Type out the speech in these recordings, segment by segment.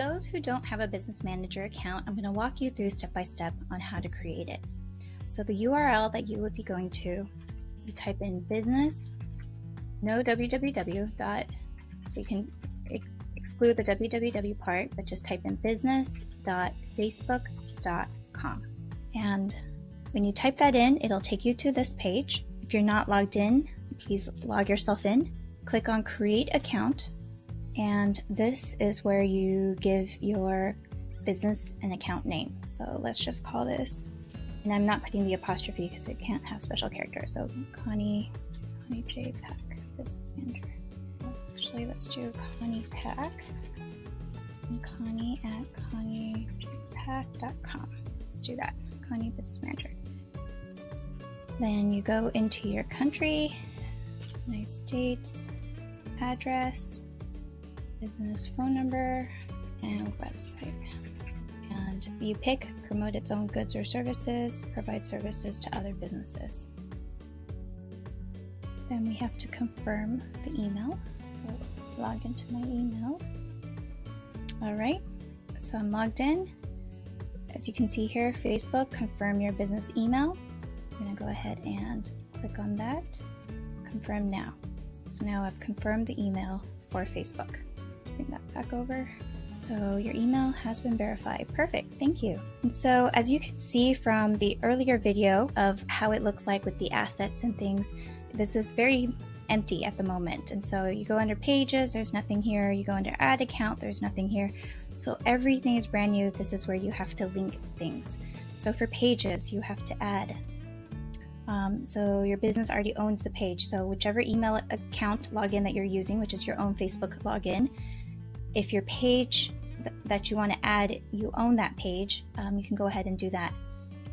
those who don't have a business manager account, I'm going to walk you through step by step on how to create it. So the URL that you would be going to, you type in business, no www dot, so you can exclude the www part, but just type in business.facebook.com. And when you type that in, it'll take you to this page. If you're not logged in, please log yourself in. Click on create account. And this is where you give your business an account name. So let's just call this, and I'm not putting the apostrophe because it can't have special characters. So Connie, Connie J Pak, business manager. Actually, let's do Connie Pak. And Connie at ConniePak.com. Let's do that. Connie Business Manager. Then you go into your country, United States, address, business phone number, and website. And you pick promote its own goods or services, provide services to other businesses. Then we have to confirm the email. So log into my email. All right, so I'm logged in. As you can see here, Facebook, confirm your business email. I'm gonna go ahead and click on that, confirm now. So now I've confirmed the email for Facebook. That back over. So your email has been verified. Perfect, thank you. And so as you can see from the earlier video of how it looks like with the assets and things, this is very empty at the moment. And so you go under pages, there's nothing here. You go under ad account, there's nothing here. So everything is brand new. This is where you have to link things. So for pages, you have to add. Um, so your business already owns the page. So whichever email account login that you're using, which is your own Facebook login, if your page th that you want to add, you own that page, um, you can go ahead and do that.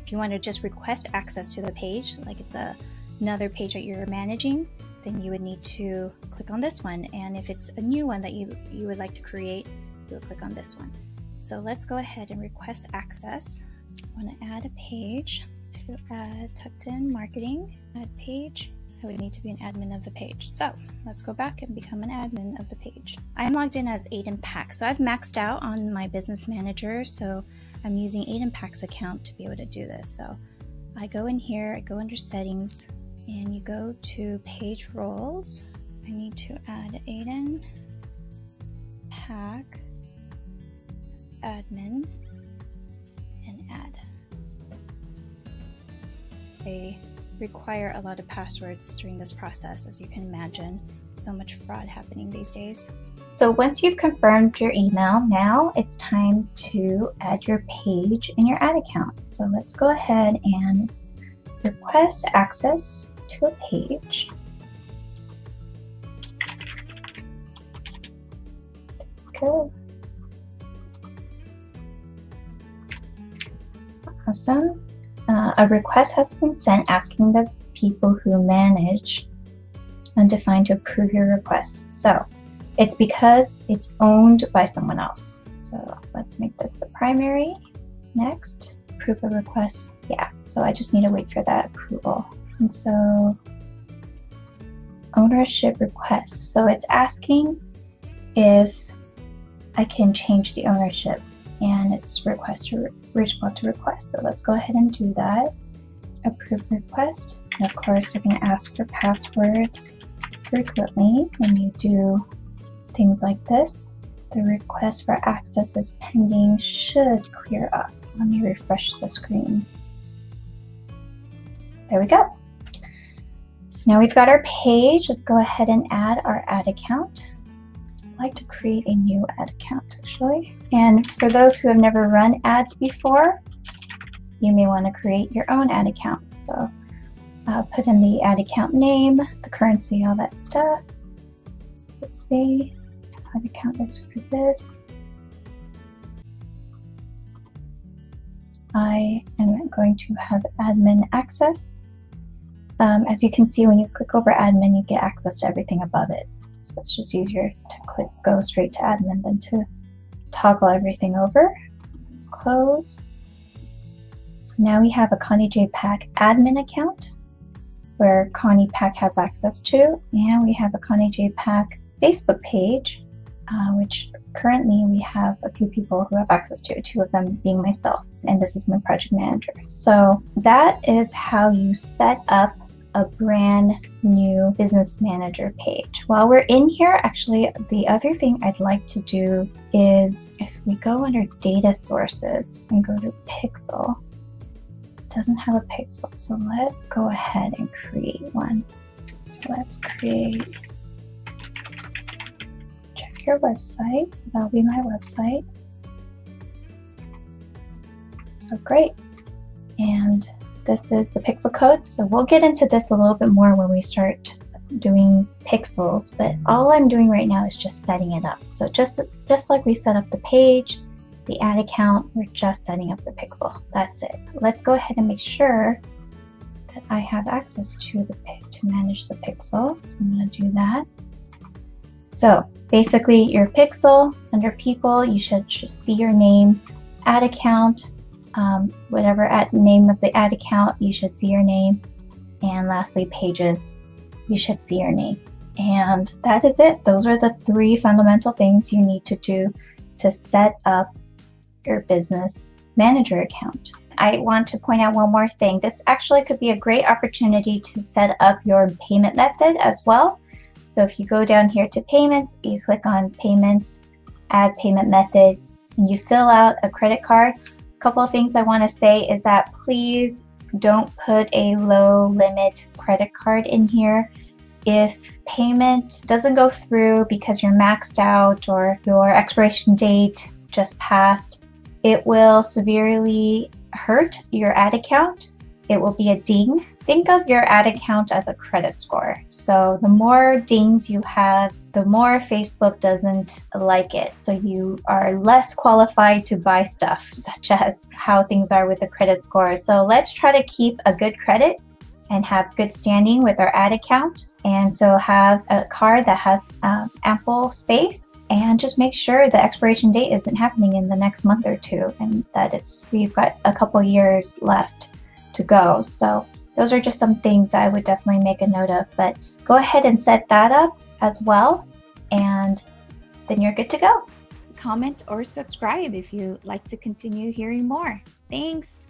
If you want to just request access to the page, like it's a, another page that you're managing, then you would need to click on this one. And if it's a new one that you, you would like to create, you'll click on this one. So let's go ahead and request access. I want to add a page to add tucked in marketing, add page. I would need to be an admin of the page. So let's go back and become an admin of the page. I'm logged in as Aiden Pak. So I've maxed out on my business manager. So I'm using Aiden Pak's account to be able to do this. So I go in here, I go under settings, and you go to page roles. I need to add Aiden, Pak, admin, and add. They require a lot of passwords during this process, as you can imagine. So much fraud happening these days. So once you've confirmed your email, now it's time to add your page in your ad account. So let's go ahead and request access to a page. Go. Awesome. Uh, a request has been sent asking the people who manage Undefined to approve your request. So it's because it's owned by someone else. So let's make this the primary. Next, proof of request. Yeah, so I just need to wait for that approval. And so ownership request. So it's asking if I can change the ownership and it's request to respond to request. So let's go ahead and do that. Approve request. And of course, you're going to ask for passwords frequently when you do things like this. The request for access is pending should clear up. Let me refresh the screen. There we go. So now we've got our page. Let's go ahead and add our ad account. Like to create a new ad account actually. And for those who have never run ads before, you may want to create your own ad account. So uh, put in the ad account name, the currency, all that stuff. Let's see, ad account is for this. I am going to have admin access. Um, as you can see, when you click over admin, you get access to everything above it. So it's just easier to click go straight to admin than to toggle everything over. Let's close. So now we have a Connie J Pak admin account where Connie Pak has access to, and we have a Connie J Pak Facebook page uh, which currently we have a few people who have access to, two of them being myself, and this is my project manager. So that is how you set up a brand new business manager page. While we're in here, actually, the other thing I'd like to do is if we go under data sources and go to Pixel, it doesn't have a pixel. So let's go ahead and create one. So let's create, check your website. So that'll be my website. So great. And this is the pixel code. So we'll get into this a little bit more when we start doing pixels, but all I'm doing right now is just setting it up. So just, just like we set up the page, the ad account, we're just setting up the pixel. That's it. Let's go ahead and make sure that I have access to the to manage the pixel. So I'm going to do that. So basically your pixel under people, you should see your name, ad account, um, whatever at name of the ad account, you should see your name. And lastly, pages, you should see your name. And that is it. Those are the three fundamental things you need to do to set up your business manager account. I want to point out one more thing. This actually could be a great opportunity to set up your payment method as well. So if you go down here to payments, you click on payments, add payment method, and you fill out a credit card couple of things I want to say is that please don't put a low limit credit card in here. If payment doesn't go through because you're maxed out or your expiration date just passed, it will severely hurt your ad account. It will be a ding Think of your ad account as a credit score. So the more dings you have, the more Facebook doesn't like it. So you are less qualified to buy stuff, such as how things are with the credit score. So let's try to keep a good credit and have good standing with our ad account. And so have a card that has um, ample space and just make sure the expiration date isn't happening in the next month or two and that it's we've got a couple years left to go. So those are just some things I would definitely make a note of. But go ahead and set that up as well, and then you're good to go. Comment or subscribe if you like to continue hearing more. Thanks.